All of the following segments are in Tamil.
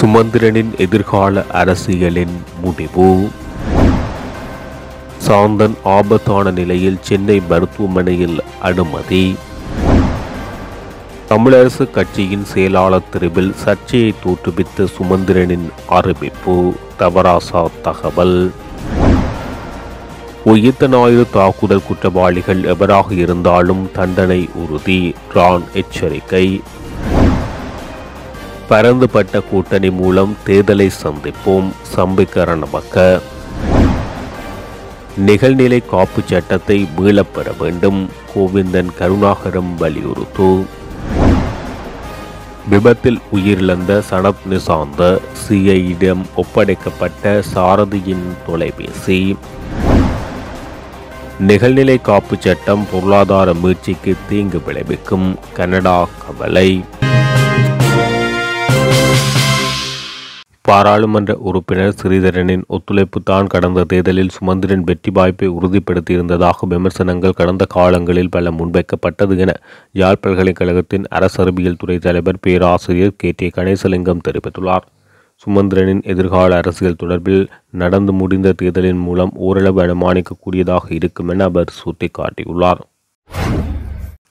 சுமந்திரனின் எதிர்கால அரசியலின் முடிவு. சாந்தன் ஆபத்தான நிலையில் சென்னை மருத்துவமனையில் அனுமதி. தமிழரசு கட்சியின் செயலாளர் தெருவில் சர்ச்சையை தோற்றுவித்த சுமந்திரனின் அறிவிப்பு தவராசா தகவல். உயிர்த்த ஞாயிறு தாக்குதல் குற்றவாளிகள் எவராக இருந்தாலும் தண்டனை உறுதி ரான் எச்சரிக்கை. பரந்துபட்ட கூட்டணி மூலம் தேர்தலை சந்திப்போம் சம்பிக்கரணமக்க நிகழ்நிலை காப்பு சட்டத்தை மீளப்பெற வேண்டும் கோவிந்தன் கருணாகரம் வலியுறுத்து. விபத்தில் உயிரிழந்த சனத் நிசாந்த சிஐயிடம் ஒப்படைக்கப்பட்ட சாரதியின் தொலைபேசி. நிகழ்நிலை காப்பு சட்டம் பொருளாதார மீட்சிக்கு தீங்கு விளைவிக்கும் கனடா கவலை. பாராளுமன்ற உறுப்பினர் ஸ்ரீதரனின் ஒத்துழைப்பு தான் கடந்த தேர்தலில் சுமந்திரன் வெற்றி வாய்ப்பை உறுதிப்படுத்தியிருந்ததாக விமர்சனங்கள் கடந்த காலங்களில் பல முன்வைக்கப்பட்டது என யாழ் பல்கலைக்கழகத்தின் அரசறிவியல் துறை தலைவர் பேராசிரியர் கே. டி. கணேசலிங்கம் தெரிவித்துள்ளார். சுமந்திரனின் எதிர்கால அரசியல் தொடர்பில் நடந்து முடிந்த தேர்தலின் மூலம் ஓரளவு அனுமானிக்கக்கூடியதாக இருக்கும் என அவர் சுட்டிக்காட்டியுள்ளார்.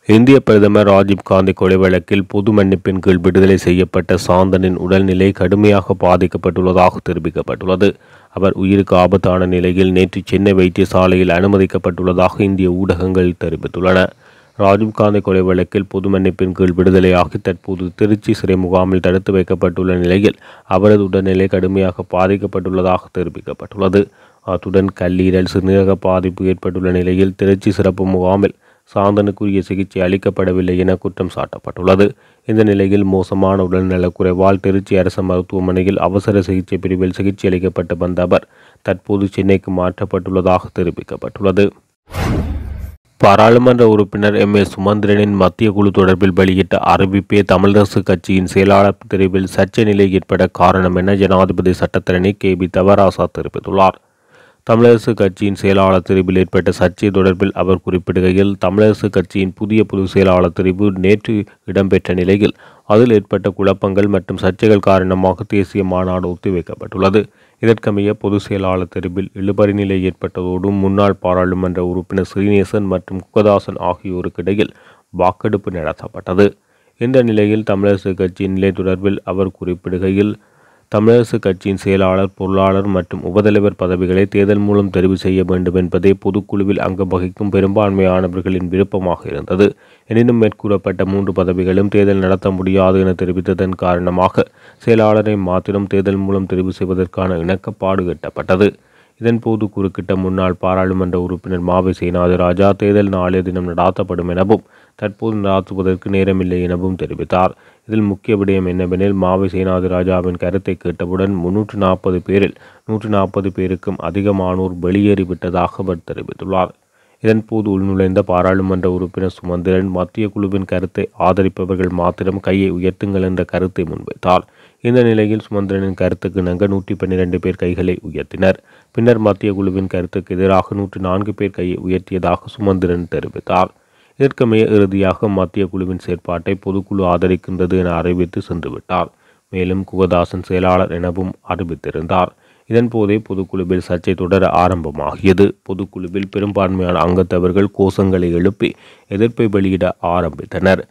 இந்திய பிரதமர் ராஜீவ் காந்தி கொலை வழக்கில் பொது மன்னிப்பின் கீழ் விடுதலை செய்யப்பட்ட சாந்தனின் உடல்நிலை கடுமையாக பாதிக்கப்பட்டுள்ளதாக தெரிவிக்கப்பட்டுள்ளது. அவர் உயிருக்கு ஆபத்தான நிலையில் நேற்று சென்னை வைத்தியசாலையில் அனுமதிக்கப்பட்டுள்ளதாக இந்திய ஊடகங்கள் தெரிவித்துள்ளன. ராஜீவ்காந்தி கொலை வழக்கில் பொது மன்னிப்பின் கீழ் விடுதலையாகி தற்போது திருச்சி சிறை முகாமில் தடுத்து வைக்கப்பட்டுள்ள நிலையில் அவரது உடல்நிலை கடுமையாக பாதிக்கப்பட்டுள்ளதாக தெரிவிக்கப்பட்டுள்ளது. அத்துடன் கல்லீரல் சிறுநீரக பாதிப்பு ஏற்பட்டுள்ள நிலையில் திருச்சி சிறப்பு முகாமில் சாந்தனுக்குரிய சிகிச்சை அளிக்கப்படவில்லை என குற்றம் சாட்டப்பட்டுள்ளது. இந்த நிலையில் மோசமான உடல்நலக்குறைவால் திருச்சி அரசு மருத்துவமனையில் அவசர சிகிச்சை பிரிவில் சிகிச்சை அளிக்கப்பட்டு வந்த அவர் தற்போது சென்னைக்கு மாற்றப்பட்டுள்ளதாக தெரிவிக்கப்பட்டுள்ளது. பாராளுமன்ற உறுப்பினர் எம். ஏ. சுமந்திரனின் மத்திய குழு தொடர்பில் வெளியிட்ட அறிவிப்பே தமிழரசு கட்சியின் செயலாளர் தெரிவில் சர்ச்சை நிலை ஏற்பட காரணம் என ஜனாதிபதி சட்டத்தரணி கே. பி. தவராசா தெரிவித்துள்ளார். தமிழரசு கட்சியின் செயலாளர் தெரிவில் ஏற்பட்ட சர்ச்சை தொடர்பில் அவர் குறிப்பிடுகையில் தமிழரசு கட்சியின் புதிய பொது செயலாளர் தெரிவு நேற்று இடம்பெற்ற நிலையில் அதில் ஏற்பட்ட குழப்பங்கள் மற்றும் சர்ச்சைகள் காரணமாக தேசிய மாநாடு ஒத்திவைக்கப்பட்டுள்ளது. இதற்கமைய பொதுச் செயலாளர் தெரிவில் இழுபறி நிலை ஏற்பட்டதோடு முன்னாள் பாராளுமன்ற உறுப்பினர் ஸ்ரீநேசன் மற்றும் குகதாசன் ஆகியோருக்கிடையில் வாக்கெடுப்பு நடத்தப்பட்டது. இந்த நிலையில் தமிழரசு கட்சியின் நிலை தொடர்பில் அவர் குறிப்பிடுகையில் தமிழரசுக் கட்சியின் செயலாளர் பொருளாளர் மற்றும் உபதலைவர் பதவிகளை தேர்தல் மூலம் தெரிவு செய்ய வேண்டும் என்பதே பொதுக்குழுவில் அங்கம் வகிக்கும் பெரும்பான்மையானவர்களின் விருப்பமாக இருந்தது. எனினும் மேற்கூறப்பட்ட மூன்று பதவிகளும் தேர்தல் நடத்த முடியாது என தெரிவித்ததன் காரணமாக செயலாளரை மாத்திரம் தேர்தல் மூலம் தெரிவு செய்வதற்கான இணக்கப்பாடு எட்டப்பட்டது. இதன்போது குறுக்கிட்ட முன்னாள் பாராளுமன்ற உறுப்பினர் மாவை சேனாதிராஜா தேர்தல் நாளைய தினம் நடாத்தப்படும் எனவும் தற்போது நடாத்துவதற்கு நேரமில்லை எனவும் தெரிவித்தார். இதில் முக்கிய விடயம் என்னவெனில் மாவை சேனாதிராஜாவின் கருத்தை கேட்டவுடன் முன்னூற்று நாற்பது பேரில் நூற்று நாற்பது பேருக்கும் அதிகமானோர் வெளியேறிவிட்டதாக அவர் தெரிவித்துள்ளார். இதன்போது உள்நுழைந்த பாராளுமன்ற உறுப்பினர் சுமந்திரன் மத்திய குழுவின் கருத்தை ஆதரிப்பவர்கள் மாத்திரம் கையை உயர்த்துங்கள் என்ற கருத்தை முன்வைத்தார். இந்த நிலையில் சுமந்திரனின் கருத்துக்கு நங்க நூற்றி பன்னிரண்டு பேர் கைகளை உயர்த்தினர். பின்னர் மத்திய குழுவின் கருத்துக்கு எதிராக நூற்று நான்கு பேர் கையை உயர்த்தியதாக சுமந்திரன் தெரிவித்தார். இதற்கமைய இறுதியாக மத்திய குழுவின் செயற்பாட்டை பொதுக்குழு ஆதரிக்கின்றது என அறிவித்து சென்றுவிட்டார். மேலும் குகதாசன் செயலாளர் எனவும் அறிவித்திருந்தார். இதன்போதே பொதுக்குழுவில் சர்ச்சை தொடர ஆரம்பமாகியது. பொதுக்குழுவில் பெரும்பான்மையான அங்கத்தவர்கள் கோஷங்களை எழுப்பி எதிர்ப்பை வெளியிட ஆரம்பித்தனர்.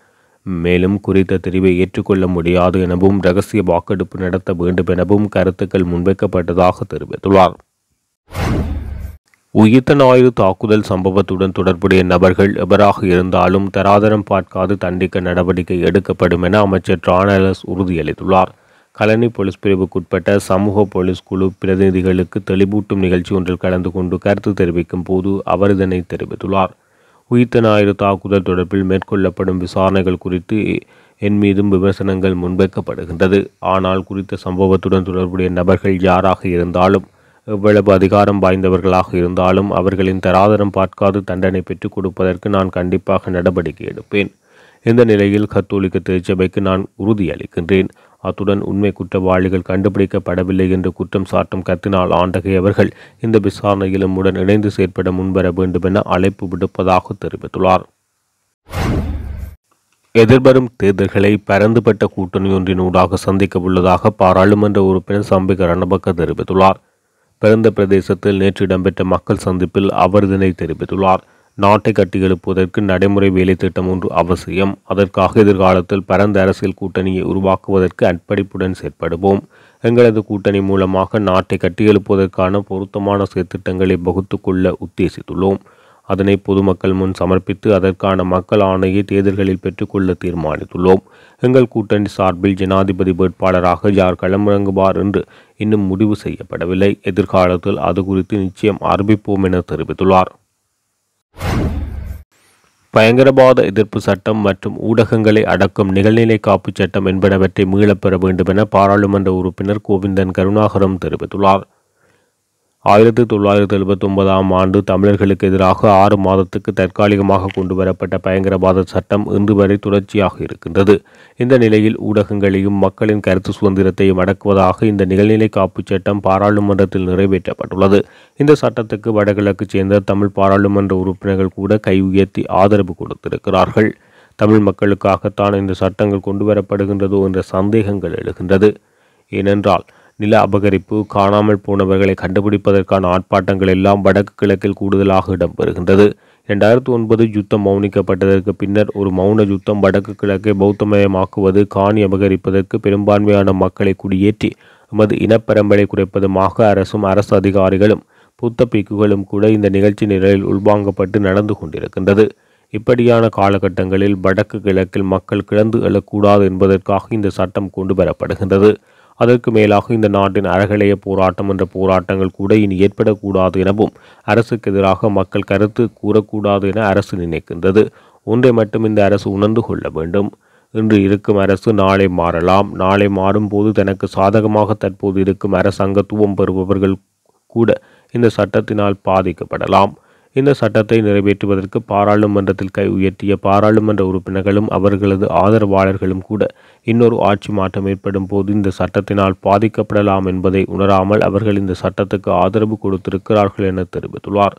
மேலும் குறித்த தெரிவை ஏற்றுக்கொள்ள முடியாது எனவும் ரகசிய வாக்கெடுப்பு நடத்த வேண்டும் எனவும் கருத்துக்கள் முன்வைக்கப்பட்டதாக தெரிவித்துள்ளார். உயிர்த்த ஞாயிறு தாக்குதல் சம்பவத்துடன் தொடர்புடைய நபர்கள் எவராக இருந்தாலும் தராதரம் பார்க்காது தண்டிக்க நடவடிக்கை எடுக்கப்படும் என அமைச்சர் ட்ரானலஸ் உறுதியளித்துள்ளார். கலனி போலீஸ் பிரிவுக்குட்பட்ட சமூக போலீஸ் குழு பிரதிநிதிகளுக்கு தெளிவூட்டும் நிகழ்ச்சி ஒன்றில் கலந்து கொண்டு கருத்து தெரிவிக்கும் போது அவர் இதனை தெரிவித்துள்ளார். உயிர்த்த ஞாயிறு தாக்குதல் தொடர்பில் மேற்கொள்ளப்படும் விசாரணைகள் குறித்து என் மீதும் விமர்சனங்கள் முன்வைக்கப்படுகின்றது. ஆனால் குறித்த சம்பவத்துடன் தொடர்புடைய நபர்கள் யாராக இருந்தாலும் எவ்வளவு அதிகாரம் வாய்ந்தவர்களாக இருந்தாலும் அவர்களின் தராதரம் பார்க்காது தண்டனை பெற்றுக் கொடுப்பதற்கு நான் கண்டிப்பாக நடவடிக்கை எடுப்பேன். இந்த நிலையில் கத்தோலிக்க திருச்சபைக்கு நான் உறுதியளிக்கின்றேன் அத்துடன் உண்மை குற்றவாளிகள் கண்டுபிடிக்கப்படவில்லை என்று குற்றம் சாட்டும் கத்தினால் ஆண்டகை அவர்கள் இந்த விசாரணையிலும் உடன் இணைந்து செயற்பட முன்வர வேண்டும் என அழைப்பு விடுப்பதாக தெரிவித்துள்ளார். எதிர்வரும் தேர்தல்களை பரந்துபட்ட கூட்டணி ஒன்றின் ஊடாக சந்திக்க உள்ளதாக பாராளுமன்ற உறுப்பினர் சம்பிக ரணபக்க தெரிவித்துள்ளார். பிறந்த பிரதேசத்தில் நேற்று இடம்பெற்ற மக்கள் சந்திப்பில் அவர் இதனை தெரிவித்துள்ளார். நாட்டை கட்டியெழுப்புவதற்கு நடைமுறை வேலை திட்டம் ஒன்று அவசியம். அதற்காக எதிர்காலத்தில் பரந்த அரசியல் கூட்டணியை உருவாக்குவதற்கு அர்ப்பணிப்புடன் செயற்படுவோம். எங்களது கூட்டணி மூலமாக நாட்டை கட்டியெழுப்புவதற்கான பொருத்தமான செயற்திட்டங்களை வகுத்து கொள்ள உத்தேசித்துள்ளோம். அதனை பொதுமக்கள் முன் சமர்ப்பித்து அதற்கான மக்கள் ஆணையை தேர்தல்களில் பெற்றுக்கொள்ள தீர்மானித்துள்ளோம். எங்கள் கூட்டணி சார்பில் ஜனாதிபதி வேட்பாளராக யார் களமிறங்குவார் என்று இன்னும் முடிவு செய்யப்படவில்லை. எதிர்காலத்தில் அது குறித்து நிச்சயம் ஆரம்பிப்போம் என தெரிவித்துள்ளார். பயங்கரவாத எதிர்ப்பு சட்டம் மற்றும் ஊடகங்களை அடக்கும் நிகழ்நிலை காப்பு சட்டம் என்பனவற்றை மீளப்பெற வேண்டும் என பாராளுமன்ற உறுப்பினர் கோவிந்தன் கருணாகரம் தெரிவித்துள்ளார். ஆயிரத்தி தொள்ளாயிரத்தி எழுபத்தி ஒன்பதாம் ஆண்டு தமிழர்களுக்கு எதிராக ஆறு மாதத்துக்கு தற்காலிகமாக கொண்டுவரப்பட்ட பயங்கரவாத சட்டம் இன்று வரை தொடர்ச்சியாக இருக்கின்றது. இந்த நிலையில் ஊடகங்களையும் மக்களின் கருத்து சுதந்திரத்தையும் அடக்குவதாக இந்த நிகழ்நிலை காப்பு சட்டம் பாராளுமன்றத்தில் நிறைவேற்றப்பட்டுள்ளது. இந்த சட்டத்துக்கு வடகிழக்கு சேர்ந்த தமிழ் பாராளுமன்ற உறுப்பினர்கள் கூட கை உயர்த்தி ஆதரவு கொடுத்திருக்கிறார்கள். தமிழ் மக்களுக்காகத்தான் இந்த சட்டங்கள் கொண்டுவரப்படுகின்றதோ என்ற சந்தேகங்கள் எழுகின்றது. ஏனென்றால் நில அபகரிப்பு காணாமல் போனவர்களை கண்டுபிடிப்பதற்கான ஆர்ப்பாட்டங்கள் எல்லாம் வடக்கு கிழக்கில் கூடுதலாக இடம்பெறுகின்றது. இரண்டாயிரத்தி ஒன்பது யுத்தம் மௌனிக்கப்பட்டதற்கு பின்னர் ஒரு மௌன யுத்தம் வடக்கு கிழக்கை பௌத்தமயமாக்குவது காணி அபகரிப்பதற்கு பெரும்பான்மையான மக்களை குடியேற்றி எமது இனப்பரம்பலை குறைப்பதுமாக அரசும் அரசு அதிகாரிகளும் புத்த பீக்குகளும் கூட இந்த நிகழ்ச்சி நிலையில் உள்வாங்கப்பட்டு நடந்து கொண்டிருக்கின்றது. இப்படியான காலகட்டங்களில் வடக்கு கிழக்கில் மக்கள் கிளந்து எழக்கூடாது என்பதற்காக இந்த சட்டம் கொண்டு வரப்படுகின்றது அதற்கு மேலாக இந்த நாட்டின் அறகலைய போராட்டம் என்ற போராட்டங்கள் கூட இனி ஏற்படக்கூடாது எனவும் அரசுக்கு எதிராக மக்கள் கருத்து கூறக்கூடாது என அரசு நினைக்கின்றது. ஒன்றை மட்டும் இந்த அரசு உணர்ந்து கொள்ள வேண்டும். இன்று இருக்கும் அரசு நாளை மாறலாம். நாளை மாறும்போது தனக்கு சாதகமாக தற்போது இருக்கும் அரசாங்கத்துவம் பெறுபவர்கள் கூட இந்த சட்டத்தினால் பாதிக்கப்படலாம். இந்த சட்டத்தை நிறைவேற்றுவதற்கு பாராளுமன்றத்தில் கை உயர்த்திய பாராளுமன்ற உறுப்பினர்களும் அவர்களது ஆதரவாளர்களும் கூட இன்னொரு ஆட்சி மாற்றம் ஏற்படும் போது இந்த சட்டத்தினால் பாதிக்கப்படலாம் என்பதை உணராமல் அவர்கள் இந்த சட்டத்துக்கு ஆதரவு கொடுத்திருக்கிறார்கள் என தெரிவித்துள்ளார்.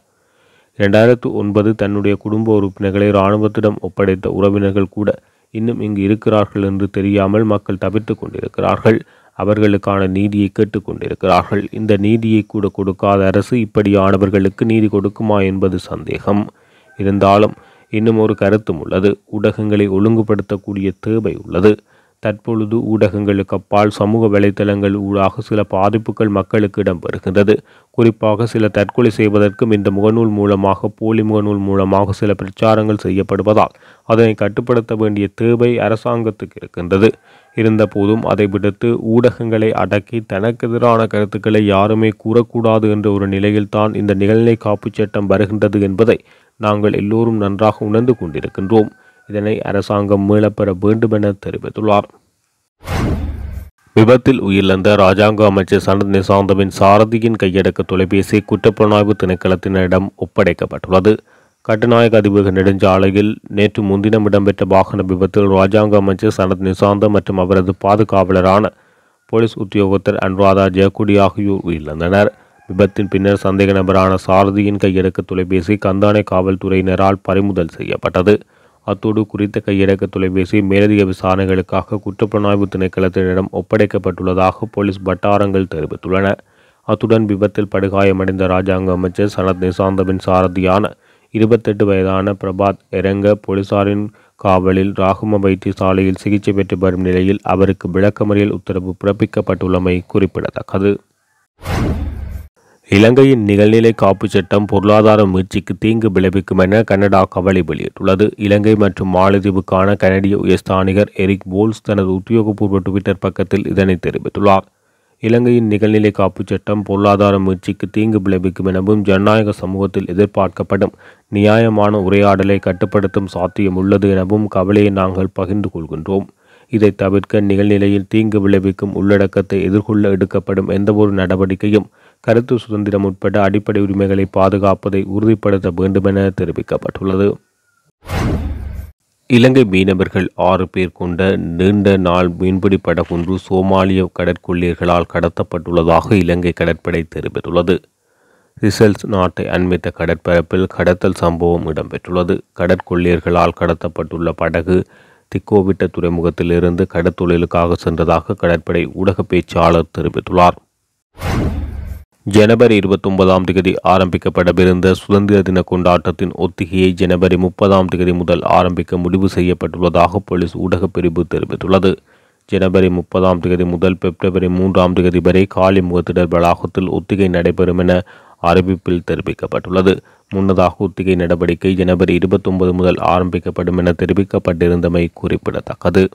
இரண்டாயிரத்து ஒன்பது தன்னுடைய குடும்ப உறுப்பினர்களை இராணுவத்திடம் ஒப்படைத்த உறவினர்கள் கூட இன்னும் இங்கு இருக்கிறார்கள் என்று தெரியாமல் மக்கள் தவிர்த்து கொண்டிருக்கிறார்கள். அவர்களுக்கான நீதியை கேட்டுக்கொண்டிருக்கிறார்கள். இந்த நீதியை கூட கொடுக்காத அரசு இப்படியானவர்களுக்கு நீதி கொடுக்குமா என்பது சந்தேகம். இருந்தாலும் இன்னும் ஒரு கருத்தும் உள்ளது. ஊடகங்களை ஒழுங்குபடுத்தக்கூடிய தேவை உள்ளது. தற்பொழுது ஊடகங்களுக்கு அப்பால் சமூக வலைத்தளங்கள் ஊடாக சில பாதிப்புகள் மக்களுக்கு இடம்பெறுகின்றது. குறிப்பாக சில தற்கொலை செய்வதற்கும் இந்த முகநூல் மூலமாக போலி முகநூல் மூலமாக சில பிரச்சாரங்கள் செய்யப்படுவதால் அதனை கட்டுப்படுத்த வேண்டிய தேவை அரசாங்கத்துக்கு இருக்கின்றது. இருந்தபோதும் அதை விடுத்து ஊடகங்களை அடக்கி தனக்கு எதிரான கருத்துக்களை யாருமே கூறக்கூடாது என்ற ஒரு நிலையில்தான் இந்த நிகழ்நிலை காப்புச் சட்டம் வருகின்றது என்பதை நாங்கள் எல்லோரும் நன்றாக உணர்ந்து கொண்டிருக்கின்றோம். இதனை அரசாங்கம் மீளப்பெற என தெரிவித்துள்ளார். விபத்தில் உயிரிழந்த ராஜாங்க அமைச்சர் சனத் நிசாந்தவின் சாரதியின் கையடக்க தொலைபேசி குற்றப்புலனாய்வு திணைக்களத்தினரிடம் ஒப்படைக்கப்பட்டுள்ளது. கட்டுநாயக அதிவேக நெடுஞ்சாலையில் நேற்று முன்தினம் இடம்பெற்ற வாகன விபத்தில் ராஜாங்க அமைச்சர் சனத் நிசாந்த மற்றும் அவரது பாதுகாவலரான போலீஸ் உத்தியோகத்தர் அனுராதா ஜெயக்குடி ஆகியோர் உயிரிழந்தனர். விபத்தின் பின்னர் சந்தேக நபரான சாரதியின் கையடக்க தொலைபேசி கந்தானை காவல்துறையினரால் பறிமுதல் செய்யப்பட்டது. அத்தோடு குறித்த கையடக்க தொலைபேசி மேலதிக விசாரணைகளுக்காக குற்றப்புலனாய்வு திணைக்களத்தினரிடம் ஒப்படைக்கப்பட்டுள்ளதாக போலீஸ் வட்டாரங்கள் தெரிவித்துள்ளன. அத்துடன் விபத்தில் படுகாயமடைந்த ராஜாங்க அமைச்சர் சனத் நிசாந்தவின் சாரதியான இருபத்தெட்டு வயதான பிரபாத் எரங்க போலீசாரின் காவலில் ராகும வைத்தியசாலையில் சிகிச்சை பெற்று வரும் நிலையில் அவருக்கு விளக்கமறியல் உத்தரவு பிறப்பிக்கப்பட்டுள்ளமை குறிப்பிடத்தக்கது. இலங்கையின் நிகழ்நிலை காப்புச் சட்டம் பொருளாதார முயற்சிக்கு தீங்கு விளைவிக்கும் என கனடா கவலை வெளியிட்டுள்ளது. இலங்கை மற்றும் மாலத்தீவுக்கான கனடிய உயர்ஸ்தானிகர் எரிக் போல்ஸ் தனது உத்தியோகபூர்வ டுவிட்டர் பக்கத்தில் இதனை தெரிவித்துள்ளார். இலங்கையின் நிகழ்நிலை காப்புச் சட்டம் பொருளாதார முயற்சிக்கு தீங்கு விளைவிக்கும் எனவும் ஜனநாயக சமூகத்தில் எதிர்பார்க்கப்படும் நியாயமான உரையாடலை கட்டுப்படுத்தும் சாத்தியம் உள்ளது எனவும் கவலையை நாங்கள் பகிர்ந்து கொள்கின்றோம். இதை தவிர்க்க நிகழ்நிலையில் தீங்கு விளைவிக்கும் உள்ளடக்கத்தை எதிர்கொள்ள எடுக்கப்படும் எந்தவொரு நடவடிக்கையும் கருத்து சுதந்திரம் உட்பட அடிப்படை உரிமைகளை பாதுகாப்பதை உறுதிப்படுத்த வேண்டுமென தெரிவிக்கப்பட்டுள்ளது. இலங்கை மீனவர்கள் ஆறு பேர் கொண்ட நீண்ட நாள் மீன்பிடி படகொன்று சோமாலிய கடற்கொள்ளியர்களால் கடத்தப்பட்டுள்ளதாக இலங்கை கடற்படை தெரிவித்துள்ளது. ரிசல்ஸ் நாட்டை அண்மித்த கடற்பரப்பில் கடத்தல் சம்பவம் இடம்பெற்றுள்ளது. கடற்கொள்ளியர்களால் கடத்தப்பட்டுள்ள படகு திக்கோவிட்ட துறைமுகத்திலிருந்து கடற்தொழிலுக்காக சென்றதாக கடற்படை ஊடக பேச்சாளர் தெரிவித்துள்ளார். ஜனவரி இருபத்தொன்பதாம் தேதி ஆரம்பிக்கப்படவிருந்த சுதந்திர தின கொண்டாட்டத்தின் ஒத்திகையை ஜனவரி முப்பதாம் தேதி முதல் ஆரம்பிக்க முடிவு செய்யப்பட்டுள்ளதாக போலீஸ் ஊடகப் பிரிவு தெரிவித்துள்ளது. ஜனவரி முப்பதாம் தேதி முதல் பிப்ரவரி மூன்றாம் தேதி வரை காலிமுகத்திடர் வளாகத்தில் ஒத்திகை நடைபெறும் என அறிவிப்பில் தெரிவிக்கப்பட்டுள்ளது. முன்னதாக ஒத்திகை நடவடிக்கை ஜனவரி இருபத்தொன்பது முதல் ஆரம்பிக்கப்படும் என தெரிவிக்கப்பட்டிருந்தமை குறிப்பிடத்தக்கது.